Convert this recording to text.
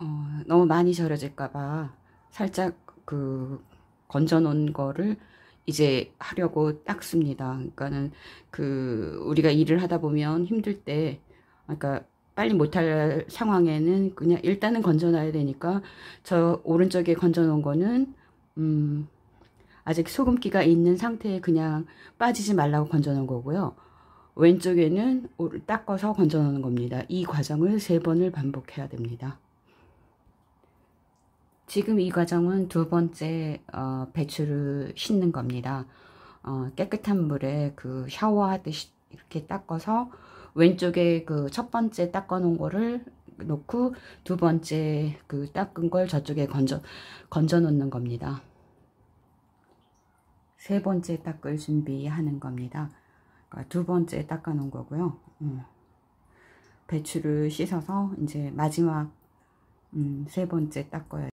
어, 너무 많이 절여질까봐 살짝 그 건져 놓은 거를 이제 하려고 닦습니다. 그러니까는 그 우리가 일을 하다 보면 힘들 때 그러니까 빨리 못할 상황에는 그냥 일단은 건져놔야 되니까 저 오른쪽에 건져 놓은 거는 음 아직 소금기가 있는 상태에 그냥 빠지지 말라고 건져 놓은 거고요. 왼쪽에는 닦아서 건져 놓는 겁니다. 이 과정을 세 번을 반복해야 됩니다. 지금 이 과정은 두 번째 어, 배추를 씻는 겁니다. 어, 깨끗한 물에 그 샤워하듯이 이렇게 닦아서 왼쪽에 그 첫 번째 닦아 놓은 거를 놓고 두 번째 그 닦은 걸 저쪽에 건져 건져 놓는 겁니다. 세 번째 닦을 준비하는 겁니다. 그러니까 두 번째 닦아 놓은 거고요. 음. 배추를 씻어서 이제 마지막 음, 세 번째 닦아야